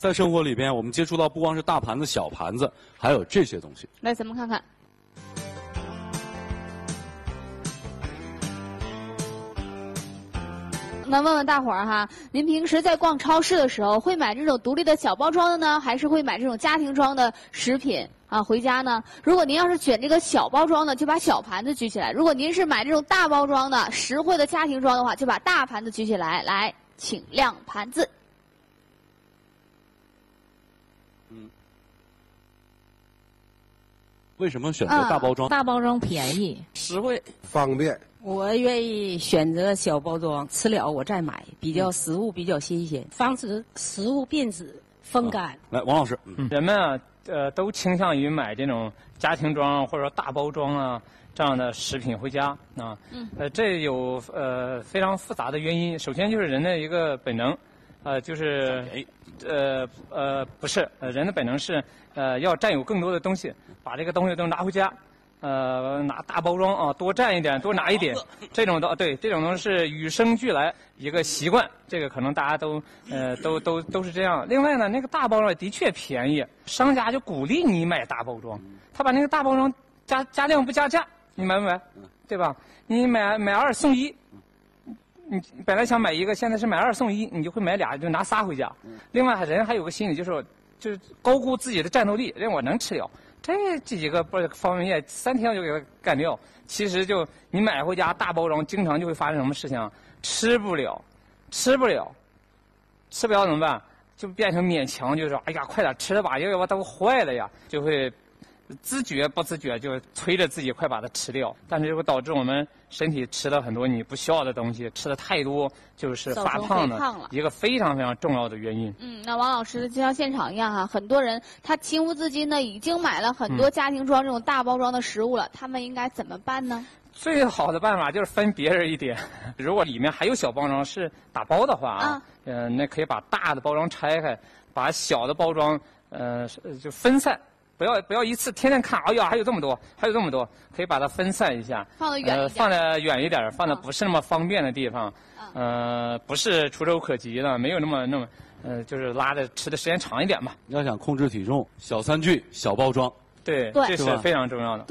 在生活里边，我们接触到不光是大盘子、小盘子，还有这些东西。来，咱们看看。那问问大伙儿哈，您平时在逛超市的时候，会买这种独立的小包装的呢，还是会买这种家庭装的食品啊回家呢？如果您要是选这个小包装的，就把小盘子举起来；如果您是买这种大包装的、实惠的家庭装的话，就把大盘子举起来。来，请亮盘子。嗯，为什么选择大包装？大包装便宜、实惠、方便。我愿意选择小包装，吃了我再买，比较食物比较新鲜，防止食物变质、风干。来，王老师，人们啊，呃，都倾向于买这种家庭装或者说大包装啊这样的食品回家啊。嗯。呃，这有呃非常复杂的原因。首先就是人的一个本能，呃，就是呃呃不是，呃人的本能是呃要占有更多的东西，把这个东西都拿回家。呃，拿大包装啊，多占一点，多拿一点，这种的对，这种东西是与生俱来一个习惯，这个可能大家都呃都都都是这样。另外呢，那个大包装的确便宜，商家就鼓励你买大包装，他把那个大包装加加量不加价，你买不买？对吧？你买买二送一，你本来想买一个，现在是买二送一，你就会买俩，就拿仨回家。另外，人还有个心理，就是就是高估自己的战斗力，认为我能吃了。这这几个不方便面，三天我就给它干掉。其实就你买回家大包装，经常就会发生什么事情？吃不了，吃不了，吃不了怎么办？就变成勉强，就是说，哎呀，快点吃了吧，要不都坏了呀，就会。自觉不自觉就催着自己快把它吃掉，但是就会导致我们身体吃了很多你不需要的东西，吃的太多就是发胖的一个非常非常重要的原因。嗯，那王老师就像现场一样哈，很多人他情不自禁的已经买了很多家庭装这种大包装的食物了，他们应该怎么办呢？最好的办法就是分别人一点，如果里面还有小包装是打包的话啊，嗯，那可以把大的包装拆开，把小的包装呃就分散。不要不要一次天天看，哎呀，还有这么多，还有这么多，可以把它分散一下，放的远呃，放的远一点，放的不是那么方便的地方，呃，不是触手可及的，没有那么那么，呃，就是拉的吃的时间长一点吧。要想控制体重，小餐具、小包装，对，这是非常重要的。